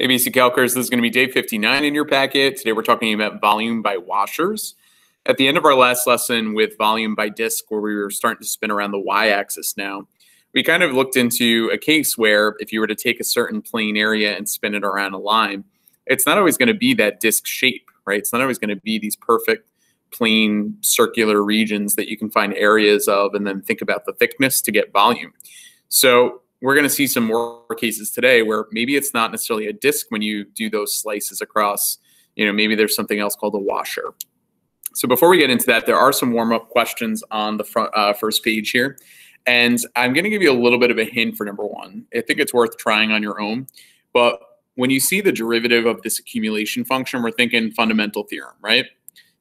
ABC Calcers, this is going to be day 59 in your packet. Today we're talking about volume by washers. At the end of our last lesson with volume by disk, where we were starting to spin around the y-axis now, we kind of looked into a case where if you were to take a certain plane area and spin it around a line, it's not always going to be that disk shape, right? It's not always going to be these perfect plane circular regions that you can find areas of and then think about the thickness to get volume. So we're going to see some more cases today where maybe it's not necessarily a disk when you do those slices across. You know, maybe there's something else called a washer. So before we get into that, there are some warm-up questions on the front uh, first page here. And I'm going to give you a little bit of a hint for number one. I think it's worth trying on your own. But when you see the derivative of this accumulation function, we're thinking fundamental theorem, right?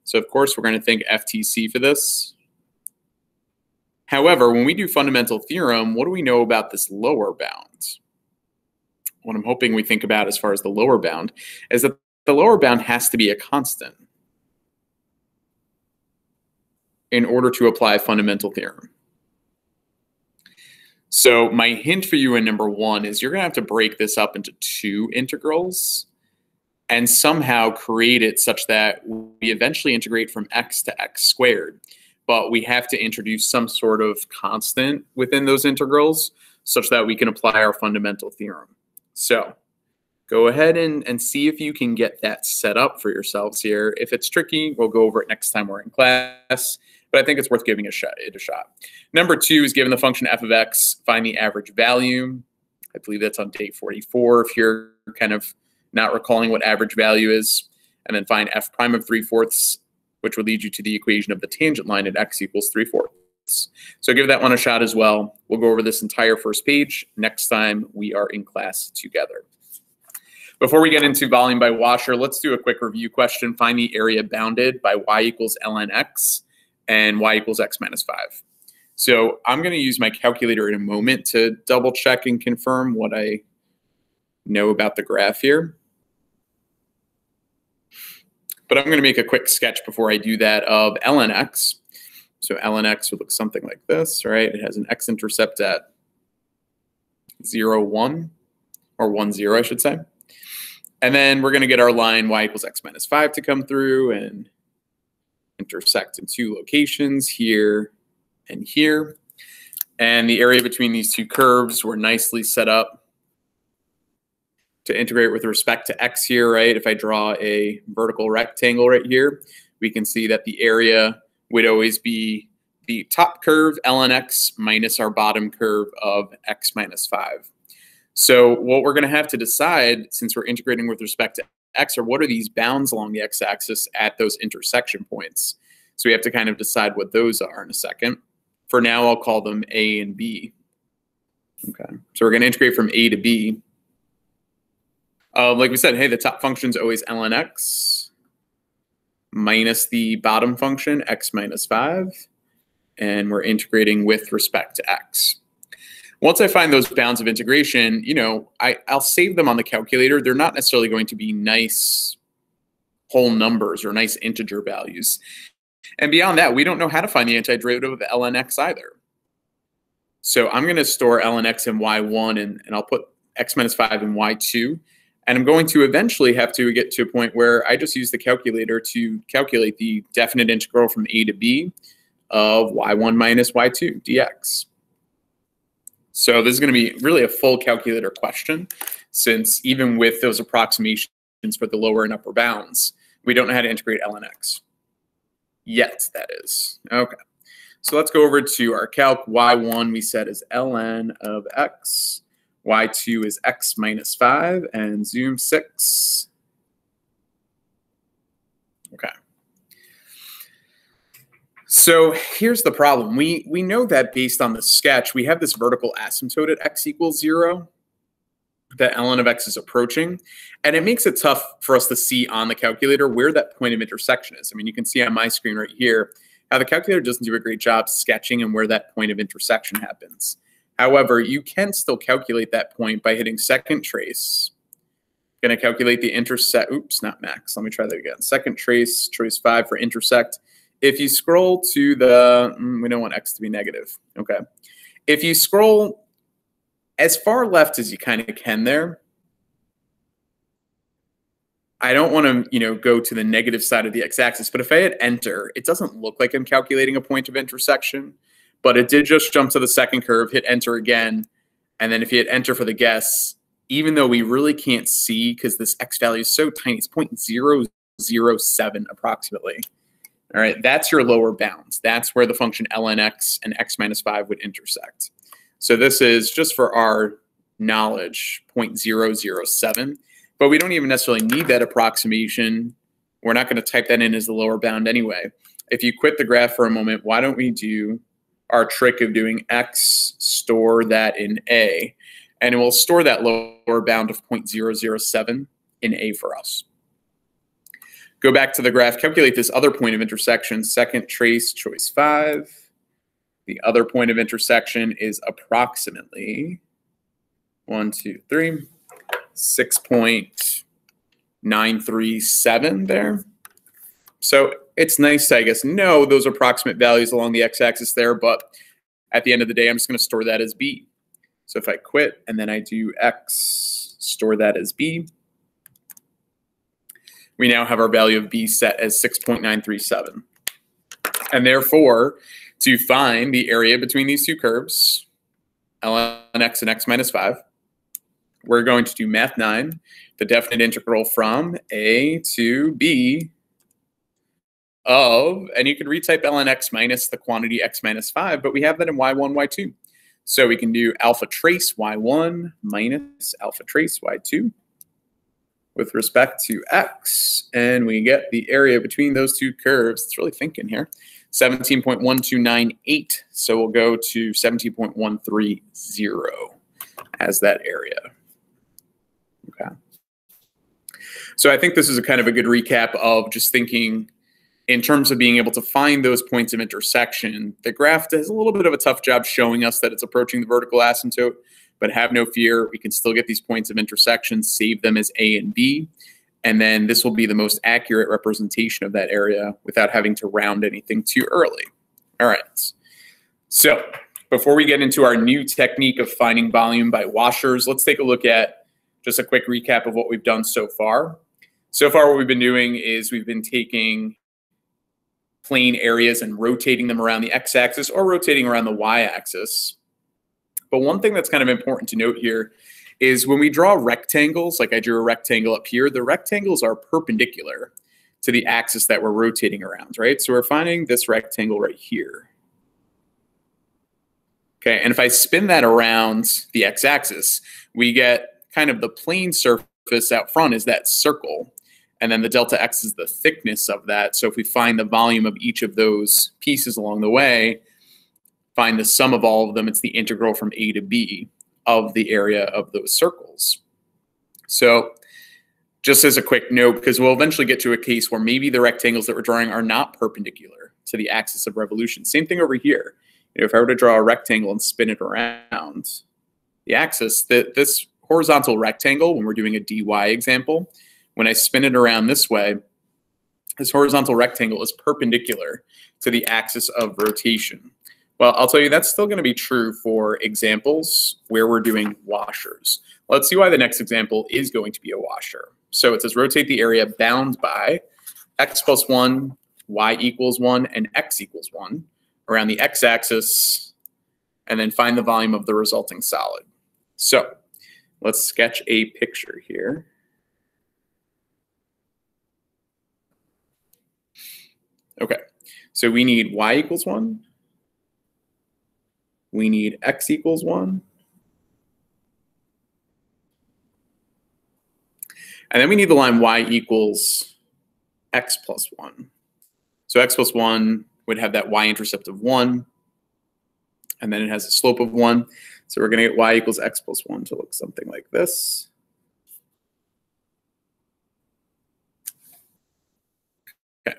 So of course, we're going to think FTC for this. However, when we do fundamental theorem, what do we know about this lower bound? What I'm hoping we think about as far as the lower bound is that the lower bound has to be a constant in order to apply fundamental theorem. So my hint for you in number one is you're going to have to break this up into two integrals and somehow create it such that we eventually integrate from x to x squared but we have to introduce some sort of constant within those integrals such that we can apply our fundamental theorem. So go ahead and, and see if you can get that set up for yourselves here. If it's tricky, we'll go over it next time we're in class, but I think it's worth giving a shot, it a shot. Number two is given the function f of x, find the average value. I believe that's on day 44 if you're kind of not recalling what average value is. And then find f prime of 3 fourths which will lead you to the equation of the tangent line at x equals 3 fourths. So give that one a shot as well. We'll go over this entire first page next time we are in class together. Before we get into volume by washer, let's do a quick review question. Find the area bounded by y equals ln x and y equals x minus 5. So I'm going to use my calculator in a moment to double check and confirm what I know about the graph here. But I'm going to make a quick sketch before I do that of ln x. So ln x would look something like this, right? It has an x-intercept at 0, 1, or 1, 0, I should say. And then we're going to get our line y equals x minus 5 to come through and intersect in two locations, here and here. And the area between these two curves were nicely set up to integrate with respect to x here, right? If I draw a vertical rectangle right here, we can see that the area would always be the top curve ln x minus our bottom curve of x minus 5. So what we're going to have to decide, since we're integrating with respect to x, are what are these bounds along the x-axis at those intersection points? So we have to kind of decide what those are in a second. For now, I'll call them a and b. Okay, so we're going to integrate from a to b. Uh, like we said, hey, the top function is always ln x minus the bottom function, x minus 5. And we're integrating with respect to x. Once I find those bounds of integration, you know, I, I'll save them on the calculator. They're not necessarily going to be nice whole numbers or nice integer values. And beyond that, we don't know how to find the antiderivative of ln x either. So I'm going to store ln x in y1, and, and I'll put x minus 5 in y2. And I'm going to eventually have to get to a point where I just use the calculator to calculate the definite integral from a to b of y1 minus y2 dx. So this is going to be really a full calculator question, since even with those approximations for the lower and upper bounds, we don't know how to integrate ln x. Yet, that is. Okay. So let's go over to our calc. y1 we said is ln of x y2 is x minus 5, and zoom 6. Okay. So here's the problem. We, we know that based on the sketch, we have this vertical asymptote at x equals 0 that ln of x is approaching. And it makes it tough for us to see on the calculator where that point of intersection is. I mean, you can see on my screen right here how the calculator doesn't do a great job sketching and where that point of intersection happens. However, you can still calculate that point by hitting second trace. Going to calculate the intersect. Oops, not max. Let me try that again. Second trace, choice five for intersect. If you scroll to the, mm, we don't want x to be negative. Okay. If you scroll as far left as you kind of can there, I don't want to, you know, go to the negative side of the x-axis, but if I hit enter, it doesn't look like I'm calculating a point of intersection, but it did just jump to the second curve, hit enter again, and then if you hit enter for the guess, even though we really can't see because this x value is so tiny, it's 0.007 approximately. All right, that's your lower bounds. That's where the function ln x and x minus 5 would intersect. So this is just for our knowledge, 0.007. But we don't even necessarily need that approximation. We're not going to type that in as the lower bound anyway. If you quit the graph for a moment, why don't we do our trick of doing x, store that in a, and it will store that lower bound of 0.007 in a for us. Go back to the graph, calculate this other point of intersection, second trace, choice five. The other point of intersection is approximately one, two, three, 6.937 there. So it's nice to, I guess, know those approximate values along the x-axis there, but at the end of the day, I'm just going to store that as b. So if I quit and then I do x, store that as b, we now have our value of b set as 6.937. And therefore, to find the area between these two curves, ln x and x minus 5, we're going to do math 9, the definite integral from a to b of, and you could retype ln x minus the quantity x minus 5, but we have that in y1, y2. So we can do alpha trace y1 minus alpha trace y2 with respect to x, and we get the area between those two curves. It's really thinking here. 17.1298. So we'll go to 17.130 as that area. Okay. So I think this is a kind of a good recap of just thinking in terms of being able to find those points of intersection. The graph does a little bit of a tough job showing us that it's approaching the vertical asymptote but have no fear. We can still get these points of intersection, save them as A and B. And then this will be the most accurate representation of that area without having to round anything too early. All right. So before we get into our new technique of finding volume by washers, let's take a look at just a quick recap of what we've done so far. So far, what we've been doing is we've been taking plane areas and rotating them around the x-axis or rotating around the y-axis. But one thing that's kind of important to note here is when we draw rectangles, like I drew a rectangle up here, the rectangles are perpendicular to the axis that we're rotating around, right? So we're finding this rectangle right here. Okay, and if I spin that around the x-axis, we get kind of the plane surface out front is that circle. And then the delta x is the thickness of that. So if we find the volume of each of those pieces along the way, find the sum of all of them. It's the integral from A to B of the area of those circles. So just as a quick note, because we'll eventually get to a case where maybe the rectangles that we're drawing are not perpendicular to the axis of revolution. Same thing over here. You know, if I were to draw a rectangle and spin it around the axis, the, this horizontal rectangle, when we're doing a dy example, when I spin it around this way, this horizontal rectangle is perpendicular to the axis of rotation. Well, I'll tell you that's still going to be true for examples where we're doing washers. Let's see why the next example is going to be a washer. So it says rotate the area bound by x plus 1, y equals 1, and x equals 1 around the x-axis, and then find the volume of the resulting solid. So let's sketch a picture here. Okay, so we need y equals 1, we need x equals 1. And then we need the line y equals x plus 1. So x plus 1 would have that y-intercept of 1, and then it has a slope of 1. So we're going to get y equals x plus 1 to look something like this. Okay.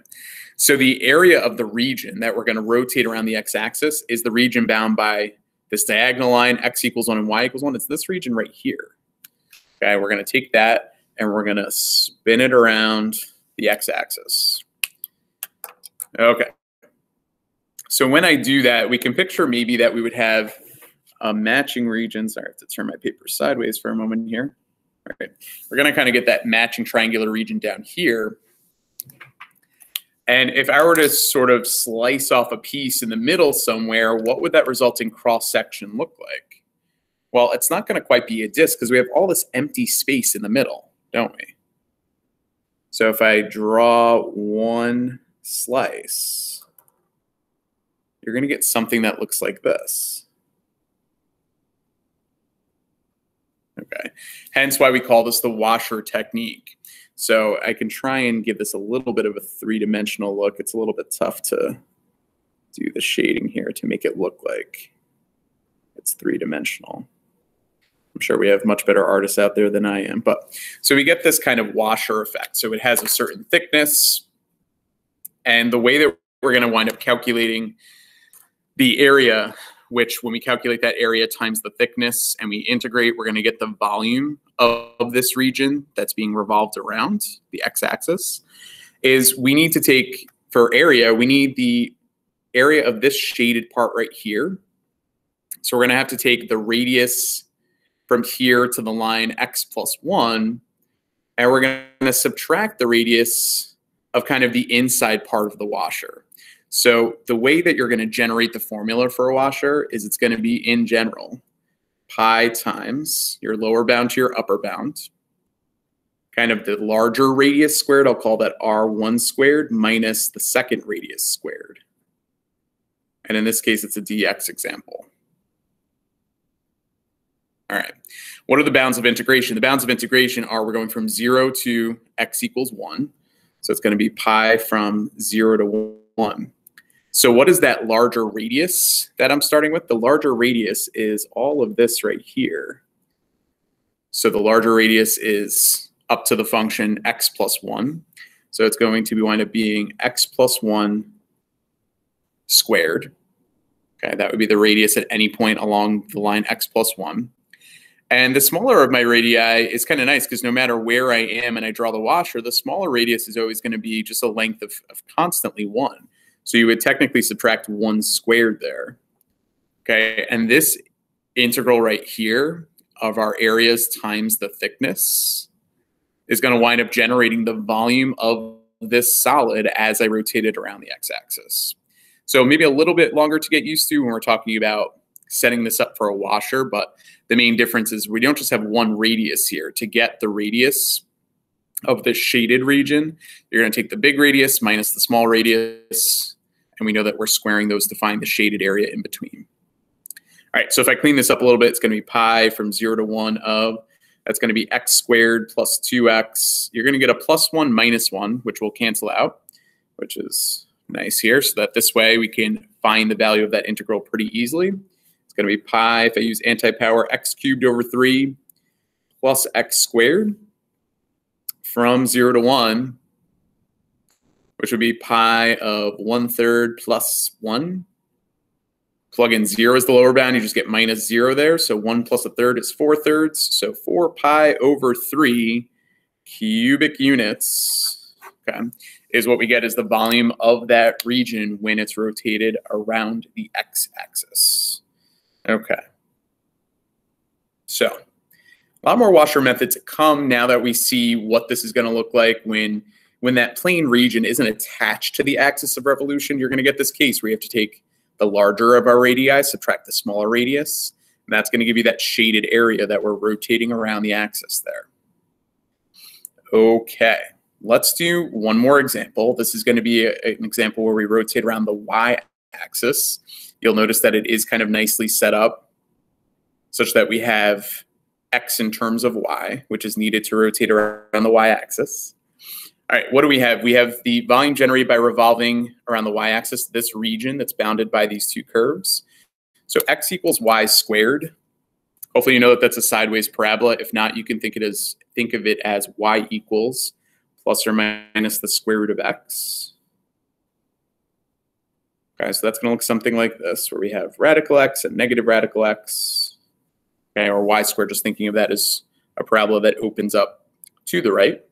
So the area of the region that we're going to rotate around the x-axis is the region bound by this diagonal line, x equals 1 and y equals 1. It's this region right here. Okay, we're going to take that and we're going to spin it around the x-axis. Okay. So when I do that, we can picture maybe that we would have a matching region. Sorry, I have to turn my paper sideways for a moment here. All right. We're going to kind of get that matching triangular region down here. And if I were to sort of slice off a piece in the middle somewhere, what would that resulting cross section look like? Well, it's not going to quite be a disk because we have all this empty space in the middle, don't we? So if I draw one slice, you're going to get something that looks like this. Okay, hence why we call this the washer technique. So I can try and give this a little bit of a three-dimensional look. It's a little bit tough to do the shading here to make it look like it's three-dimensional. I'm sure we have much better artists out there than I am. But so we get this kind of washer effect. So it has a certain thickness. And the way that we're going to wind up calculating the area, which when we calculate that area times the thickness and we integrate, we're going to get the volume of this region that's being revolved around the x-axis, is we need to take, for area, we need the area of this shaded part right here. So we're going to have to take the radius from here to the line x plus 1, and we're going to subtract the radius of kind of the inside part of the washer. So the way that you're going to generate the formula for a washer is it's going to be in general pi times your lower bound to your upper bound, kind of the larger radius squared, I'll call that r1 squared, minus the second radius squared. And in this case, it's a dx example. All right. What are the bounds of integration? The bounds of integration are we're going from 0 to x equals 1. So it's going to be pi from 0 to 1. So what is that larger radius that I'm starting with? The larger radius is all of this right here. So the larger radius is up to the function x plus 1. So it's going to wind up being x plus 1 squared. Okay, that would be the radius at any point along the line x plus 1. And the smaller of my radii is kind of nice because no matter where I am and I draw the washer, the smaller radius is always going to be just a length of, of constantly one. So you would technically subtract one squared there. Okay, and this integral right here of our areas times the thickness is going to wind up generating the volume of this solid as I rotate it around the x-axis. So maybe a little bit longer to get used to when we're talking about setting this up for a washer, but the main difference is we don't just have one radius here. To get the radius of the shaded region, you're going to take the big radius minus the small radius, and we know that we're squaring those to find the shaded area in between. All right, so if I clean this up a little bit, it's going to be pi from 0 to 1 of, that's going to be x squared plus 2x. You're going to get a plus 1 minus 1, which will cancel out, which is nice here, so that this way we can find the value of that integral pretty easily. It's going to be pi, if I use anti-power, x cubed over 3 plus x squared from 0 to 1, which would be pi of one third plus 1. Plug in 0 as the lower bound, you just get minus 0 there. So 1 plus a third is 4 thirds. So 4 pi over 3 cubic units okay, is what we get as the volume of that region when it's rotated around the x-axis. Okay. So a lot more washer methods come now that we see what this is going to look like when when that plane region isn't attached to the axis of revolution. You're going to get this case where you have to take the larger of our radii, subtract the smaller radius, and that's going to give you that shaded area that we're rotating around the axis there. Okay, let's do one more example. This is going to be a, an example where we rotate around the y-axis. You'll notice that it is kind of nicely set up such that we have x in terms of y, which is needed to rotate around the y-axis. All right, what do we have? We have the volume generated by revolving around the y-axis, this region that's bounded by these two curves. So x equals y squared. Hopefully you know that that's a sideways parabola. If not, you can think, it as, think of it as y equals plus or minus the square root of x. Okay, so that's going to look something like this, where we have radical x and negative radical x, okay, or y squared, just thinking of that as a parabola that opens up to the right.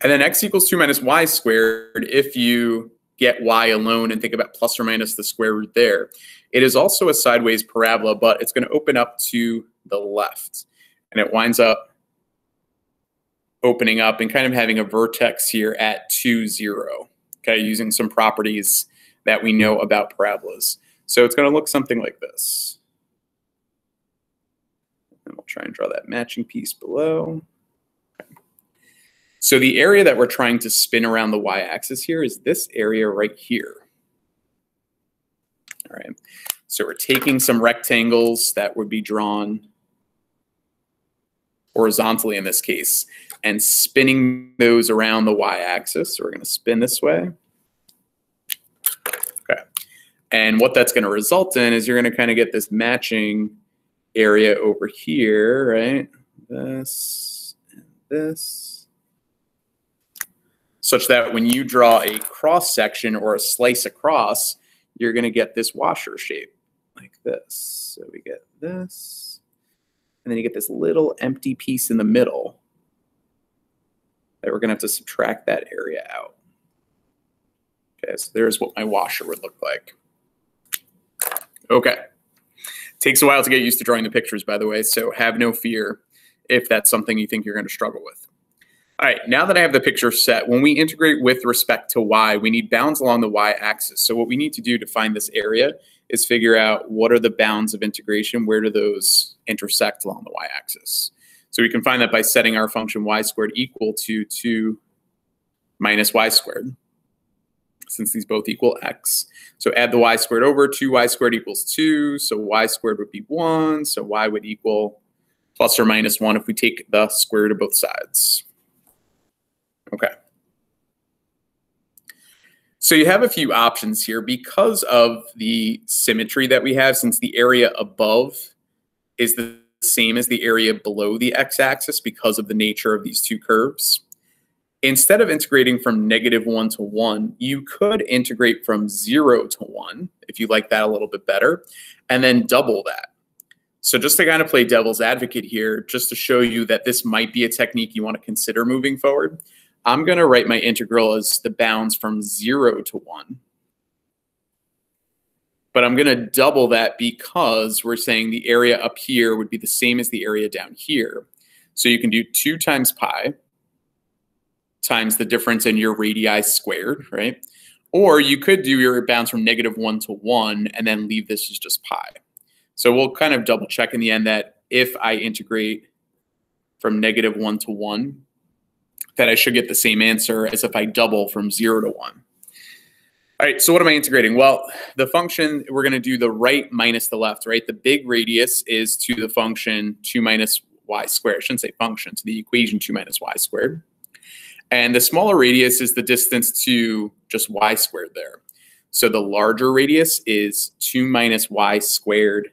And then x equals 2 minus y squared, if you get y alone and think about plus or minus the square root there. It is also a sideways parabola, but it's going to open up to the left. And it winds up opening up and kind of having a vertex here at 2, 0, okay, using some properties that we know about parabolas. So it's going to look something like this. And we'll try and draw that matching piece below. So the area that we're trying to spin around the y-axis here is this area right here. All right. So we're taking some rectangles that would be drawn horizontally in this case and spinning those around the y-axis. So we're going to spin this way. Okay. And what that's going to result in is you're going to kind of get this matching area over here, right? This and this. Such that when you draw a cross section or a slice across, you're going to get this washer shape like this. So we get this, and then you get this little empty piece in the middle that we're going to have to subtract that area out. Okay, so there's what my washer would look like. Okay. Takes a while to get used to drawing the pictures, by the way, so have no fear if that's something you think you're going to struggle with. All right, now that I have the picture set, when we integrate with respect to y, we need bounds along the y-axis. So what we need to do to find this area is figure out what are the bounds of integration, where do those intersect along the y-axis. So we can find that by setting our function y squared equal to 2 minus y squared, since these both equal x. So add the y squared over, 2y squared equals 2, so y squared would be 1, so y would equal plus or minus 1 if we take the square root of both sides. Okay. So you have a few options here because of the symmetry that we have, since the area above is the same as the area below the x-axis because of the nature of these two curves. Instead of integrating from negative 1 to 1, you could integrate from 0 to 1, if you like that a little bit better, and then double that. So just to kind of play devil's advocate here, just to show you that this might be a technique you want to consider moving forward, I'm going to write my integral as the bounds from 0 to 1 but I'm going to double that because we're saying the area up here would be the same as the area down here. So you can do 2 times pi times the difference in your radii squared, right? Or you could do your bounds from negative 1 to 1 and then leave this as just pi. So we'll kind of double check in the end that if I integrate from negative 1 to 1, that I should get the same answer as if I double from 0 to 1. All right, so what am I integrating? Well, the function, we're going to do the right minus the left, right? The big radius is to the function 2 minus y squared. I shouldn't say function, to the equation 2 minus y squared. And the smaller radius is the distance to just y squared there. So the larger radius is 2 minus y squared.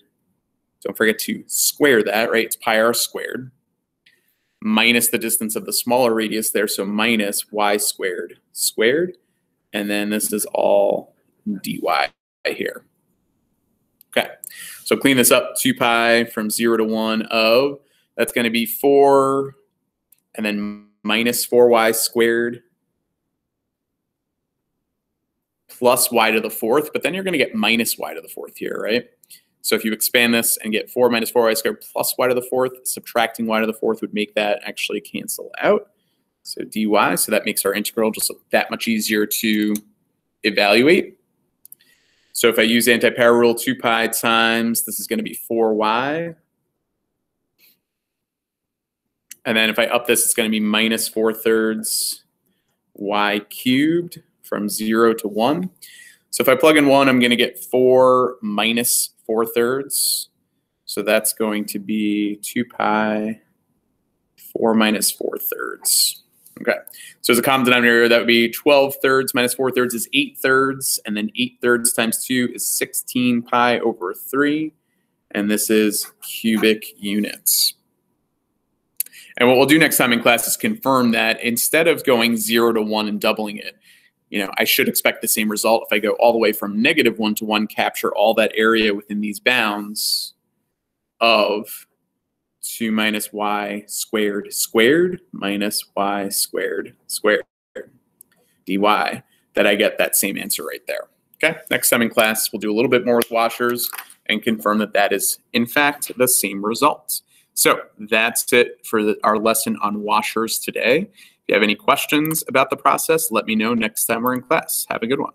Don't forget to square that, right? It's pi r squared minus the distance of the smaller radius there, so minus y squared squared and then this is all dy here. Okay, so clean this up, 2 pi from 0 to 1 of, that's going to be 4, and then minus 4y squared plus y to the fourth, but then you're going to get minus y to the fourth here, right? So if you expand this and get 4 minus 4y squared plus y to the fourth, subtracting y to the fourth would make that actually cancel out. So dy, so that makes our integral just that much easier to evaluate. So if I use anti-power rule, 2 pi times, this is going to be 4y. And then if I up this, it's going to be minus 4 thirds y cubed from 0 to 1. So if I plug in 1, I'm going to get 4 minus 4 thirds. So that's going to be 2 pi 4 minus 4 thirds. Okay. So as a common denominator, that would be 12 thirds minus 4 thirds is 8 thirds. And then 8 thirds times 2 is 16 pi over 3. And this is cubic units. And what we'll do next time in class is confirm that instead of going 0 to 1 and doubling it, you know, I should expect the same result if I go all the way from negative 1 to 1, capture all that area within these bounds of 2 minus y squared squared minus y squared squared dy, that I get that same answer right there. Okay, next time in class, we'll do a little bit more with washers and confirm that that is, in fact, the same result. So that's it for the, our lesson on washers today. If you have any questions about the process, let me know next time we're in class. Have a good one.